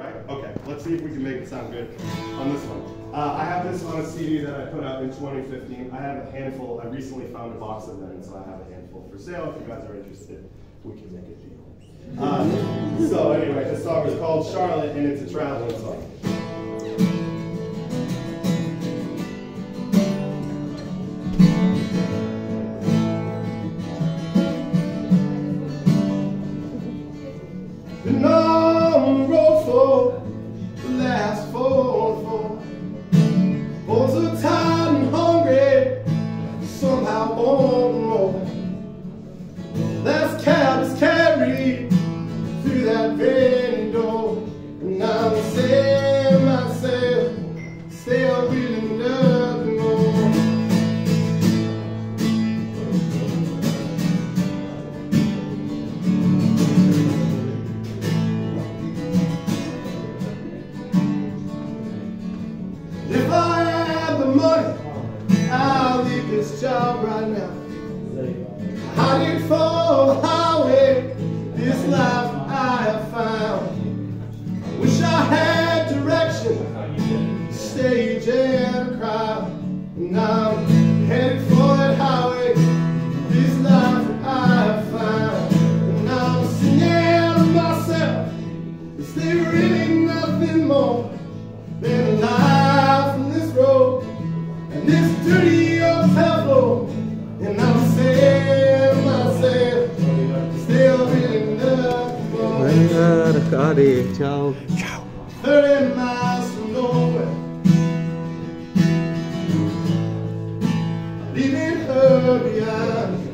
Right? Okay, let's see if we can make it sound good on this one. Uh, I have this on a CD that I put out in 2015. I have a handful. I recently found a box of them, and so I have a handful for sale. If you guys are interested, we can make a deal. Uh, so anyway, this song is called Charlotte, and it's a traveling song. Oh, somehow want more. Last cab is carried through that very door, and I'm saying myself, still really nothing more. If I had the money, this job right now. For the highway, this life I have found. Wish I had direction, stage đi châu Thirty miles from nowhere, leaving her behind.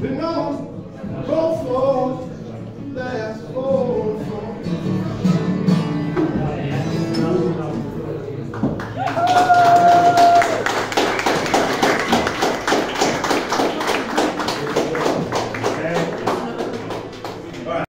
But no,